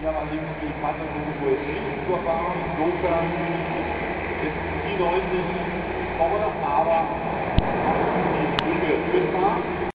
Ich habe allerdings die Fahrzeugprobe nicht. Insofern ist die 90 vorne, aber.